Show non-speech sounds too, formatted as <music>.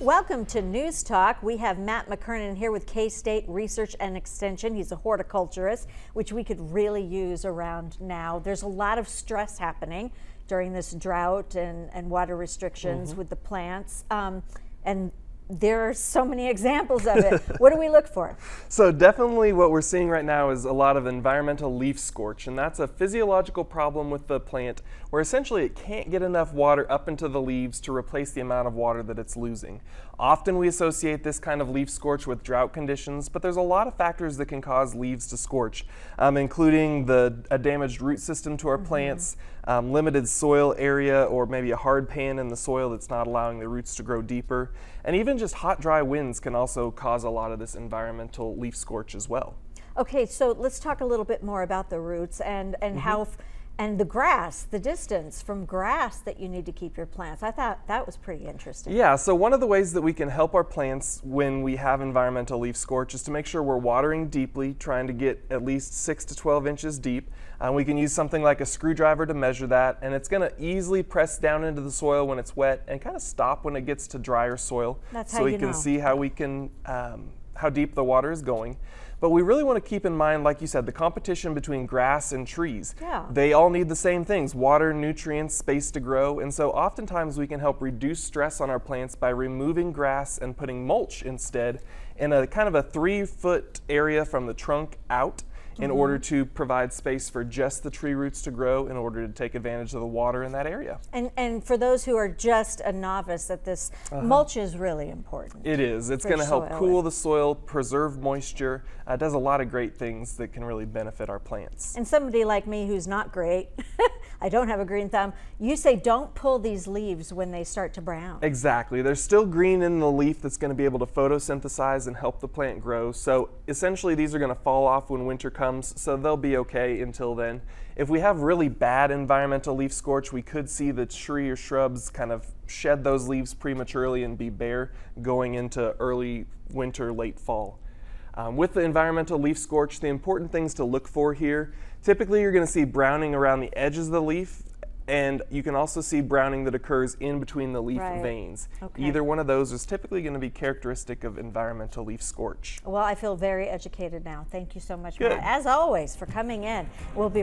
Welcome to News Talk. We have Matt McKernan here with K-State Research and Extension. He's a horticulturist, which we could really use around now. There's a lot of stress happening during this drought and, and water restrictions mm -hmm. with the plants. Um, and there are so many examples of it. <laughs> what do we look for? So definitely what we're seeing right now is a lot of environmental leaf scorch, and that's a physiological problem with the plant where essentially it can't get enough water up into the leaves to replace the amount of water that it's losing. Often we associate this kind of leaf scorch with drought conditions, but there's a lot of factors that can cause leaves to scorch, um, including the, a damaged root system to our mm -hmm. plants, um, limited soil area, or maybe a hard pan in the soil that's not allowing the roots to grow deeper, and even just hot, dry winds can also cause a lot of this environmental leaf scorch as well. Okay, so let's talk a little bit more about the roots and, and mm -hmm. how and the grass, the distance from grass that you need to keep your plants. I thought that was pretty interesting. Yeah, so one of the ways that we can help our plants when we have environmental leaf scorch is to make sure we're watering deeply, trying to get at least 6 to 12 inches deep. Uh, we can use something like a screwdriver to measure that, and it's going to easily press down into the soil when it's wet and kind of stop when it gets to drier soil. That's so we can know. see how we can um, how deep the water is going. But we really want to keep in mind, like you said, the competition between grass and trees. Yeah. They all need the same things, water, nutrients, space to grow. And so oftentimes we can help reduce stress on our plants by removing grass and putting mulch instead in a kind of a three foot area from the trunk out in mm -hmm. order to provide space for just the tree roots to grow in order to take advantage of the water in that area. And, and for those who are just a novice at this, uh -huh. mulch is really important. It is. It's going to help cool the soil, preserve moisture, uh, does a lot of great things that can really benefit our plants. And somebody like me who's not great, <laughs> I don't have a green thumb, you say don't pull these leaves when they start to brown. Exactly. There's still green in the leaf that's going to be able to photosynthesize and help the plant grow. So essentially these are going to fall off when winter comes comes, so they'll be okay until then. If we have really bad environmental leaf scorch, we could see the tree or shrubs kind of shed those leaves prematurely and be bare going into early winter, late fall. Um, with the environmental leaf scorch, the important things to look for here, typically you're going to see browning around the edges of the leaf and you can also see browning that occurs in between the leaf right. veins. Okay. Either one of those is typically going to be characteristic of environmental leaf scorch. Well, I feel very educated now. Thank you so much, Matt, as always, for coming in. We'll be